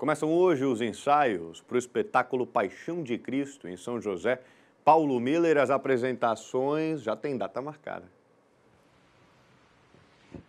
Começam hoje os ensaios para o espetáculo Paixão de Cristo em São José. Paulo Miller, as apresentações já tem data marcada.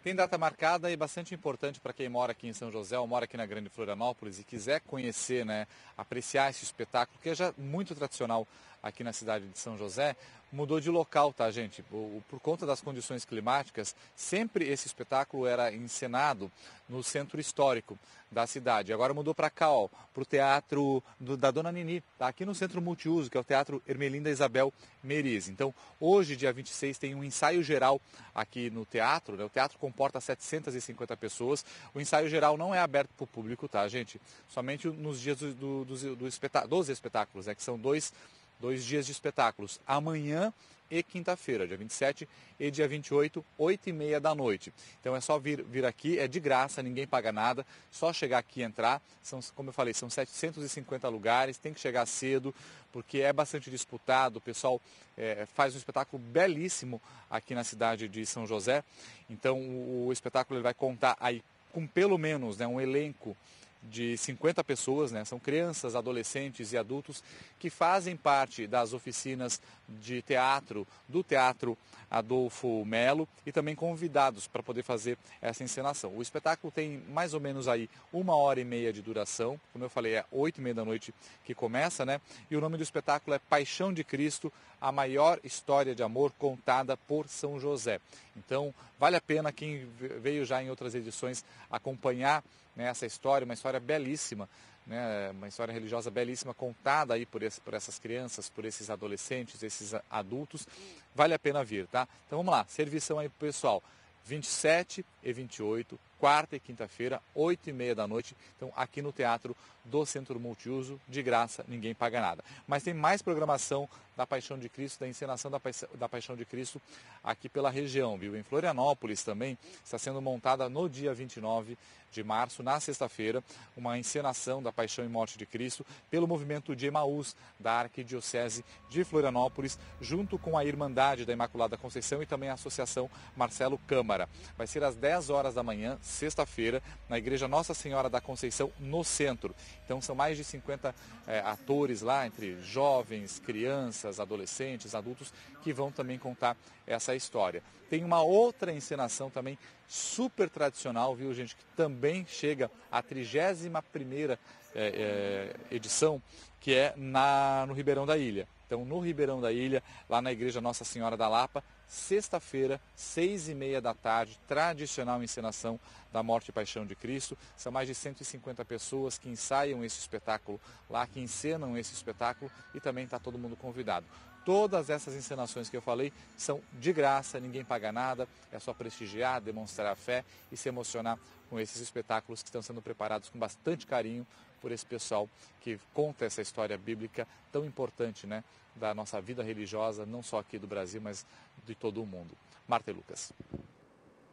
Tem data marcada e bastante importante para quem mora aqui em São José ou mora aqui na Grande Florianópolis e quiser conhecer, né, apreciar esse espetáculo, que é já muito tradicional aqui na cidade de São José, mudou de local, tá, gente? Por conta das condições climáticas, sempre esse espetáculo era encenado no centro histórico da cidade. Agora mudou para cá, para o teatro do, da Dona Nini, tá? aqui no centro multiuso, que é o Teatro Ermelinda Isabel Meriz. Então, hoje, dia 26, tem um ensaio geral aqui no teatro. Né? O teatro comporta 750 pessoas. O ensaio geral não é aberto para o público, tá, gente? Somente nos dias do, do, do, do espetá dos espetáculos, né? que são dois dois dias de espetáculos, amanhã e quinta-feira, dia 27 e dia 28, 8 e meia da noite. Então é só vir, vir aqui, é de graça, ninguém paga nada, só chegar aqui e entrar. São, como eu falei, são 750 lugares, tem que chegar cedo, porque é bastante disputado, o pessoal é, faz um espetáculo belíssimo aqui na cidade de São José. Então o, o espetáculo ele vai contar aí com pelo menos né, um elenco de 50 pessoas, né? são crianças, adolescentes e adultos que fazem parte das oficinas de teatro do Teatro Adolfo Melo e também convidados para poder fazer essa encenação. O espetáculo tem mais ou menos aí uma hora e meia de duração, como eu falei, é oito e meia da noite que começa, né? E o nome do espetáculo é Paixão de Cristo, a maior história de amor contada por São José. Então, vale a pena quem veio já em outras edições acompanhar né, essa história, uma história belíssima, né, uma história religiosa belíssima contada aí por, esse, por essas crianças, por esses adolescentes, esses adultos. Vale a pena vir, tá? Então vamos lá, servição aí pro pessoal. 27 e 28, quarta e quinta-feira, 8 e meia da noite. Então, aqui no Teatro do Centro Multiuso, de graça, ninguém paga nada. Mas tem mais programação da Paixão de Cristo, da encenação da, Paixão, da Paixão de Cristo aqui pela região, viu? Em Florianópolis também está sendo montada no dia 29 de março, na sexta-feira, uma encenação da Paixão e Morte de Cristo pelo movimento de Emaús da Arquidiocese de Florianópolis, junto com a Irmandade da Imaculada Conceição e também a Associação Marcelo Câmara. Vai ser às 10 horas da manhã, sexta-feira, na Igreja Nossa Senhora da Conceição, no centro. Então são mais de 50 é, atores lá, entre jovens, crianças, adolescentes, adultos, que vão também contar essa história. Tem uma outra encenação também super tradicional, viu gente, que também chega à 31ª é, é, edição, que é na, no Ribeirão da Ilha. Então, no Ribeirão da Ilha, lá na Igreja Nossa Senhora da Lapa, sexta-feira, seis e meia da tarde, tradicional encenação da Morte e Paixão de Cristo. São mais de 150 pessoas que ensaiam esse espetáculo lá, que encenam esse espetáculo e também está todo mundo convidado. Todas essas encenações que eu falei são de graça, ninguém paga nada, é só prestigiar, demonstrar a fé e se emocionar com esses espetáculos que estão sendo preparados com bastante carinho por esse pessoal que conta essa história bíblica tão importante né, da nossa vida religiosa, não só aqui do Brasil, mas de todo o mundo. Marta e Lucas.